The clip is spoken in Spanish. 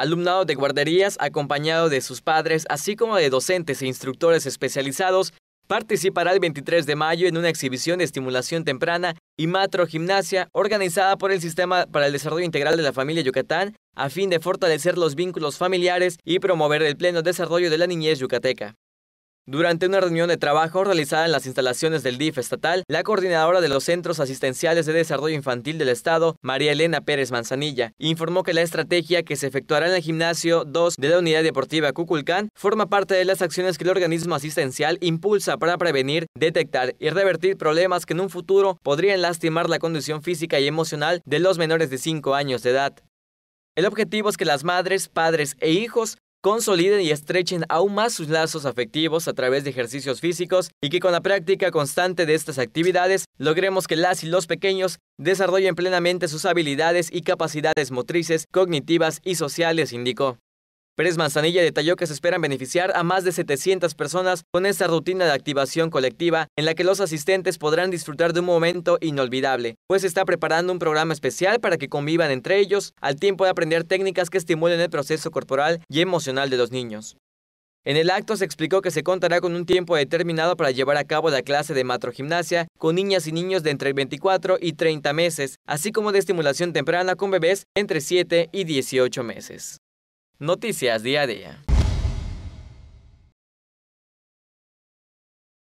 Alumnado de guarderías acompañado de sus padres, así como de docentes e instructores especializados, participará el 23 de mayo en una exhibición de estimulación temprana y matro gimnasia organizada por el Sistema para el Desarrollo Integral de la Familia Yucatán a fin de fortalecer los vínculos familiares y promover el pleno desarrollo de la niñez yucateca. Durante una reunión de trabajo realizada en las instalaciones del DIF estatal, la coordinadora de los Centros Asistenciales de Desarrollo Infantil del Estado, María Elena Pérez Manzanilla, informó que la estrategia que se efectuará en el gimnasio 2 de la Unidad Deportiva Cuculcán forma parte de las acciones que el organismo asistencial impulsa para prevenir, detectar y revertir problemas que en un futuro podrían lastimar la condición física y emocional de los menores de 5 años de edad. El objetivo es que las madres, padres e hijos consoliden y estrechen aún más sus lazos afectivos a través de ejercicios físicos y que con la práctica constante de estas actividades logremos que las y los pequeños desarrollen plenamente sus habilidades y capacidades motrices, cognitivas y sociales, indicó. Pérez Manzanilla detalló que se esperan beneficiar a más de 700 personas con esta rutina de activación colectiva en la que los asistentes podrán disfrutar de un momento inolvidable, pues está preparando un programa especial para que convivan entre ellos al tiempo de aprender técnicas que estimulen el proceso corporal y emocional de los niños. En el acto se explicó que se contará con un tiempo determinado para llevar a cabo la clase de matrogimnasia con niñas y niños de entre 24 y 30 meses, así como de estimulación temprana con bebés entre 7 y 18 meses. Noticias Día a Día.